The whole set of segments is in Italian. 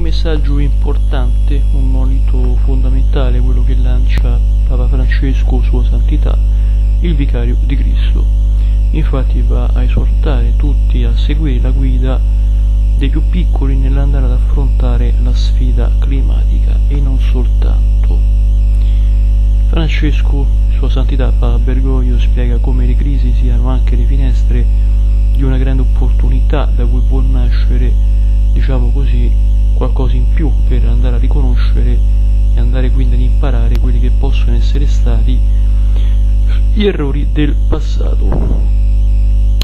un messaggio importante, un monito fondamentale, quello che lancia Papa Francesco, Sua Santità, il Vicario di Cristo. Infatti va a esortare tutti a seguire la guida dei più piccoli nell'andare ad affrontare la sfida climatica e non soltanto. Francesco, Sua Santità Papa Bergoglio, spiega come le crisi siano anche le finestre di una grande opportunità da cui può nascere, diciamo così, qualcosa in più per andare a riconoscere e andare quindi ad imparare quelli che possono essere stati gli errori del passato.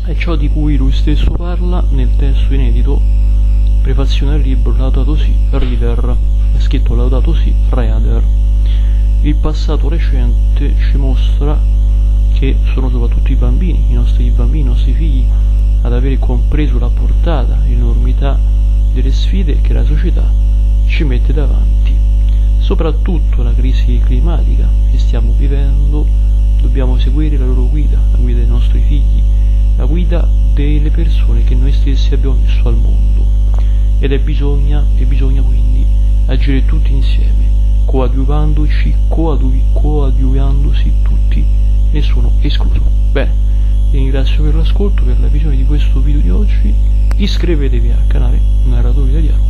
È ciò di cui lui stesso parla nel testo inedito, prefazione al libro Laudato Si Reader, è scritto Laudato Si Reader. Il passato recente ci mostra che sono soprattutto i bambini, i nostri bambini, i nostri figli, ad avere compreso la portata, l'enormità delle sfide che la società ci mette davanti. Soprattutto la crisi climatica che stiamo vivendo, dobbiamo seguire la loro guida, la guida dei nostri figli, la guida delle persone che noi stessi abbiamo messo al mondo. Ed è bisogna, e bisogna quindi agire tutti insieme, coadiuvandoci, coadiu, coadiuvandosi tutti, nessuno escluso. Bene, vi ringrazio per l'ascolto, per la visione di questo video di oggi. Iscrivetevi al canale Narratore Italiano,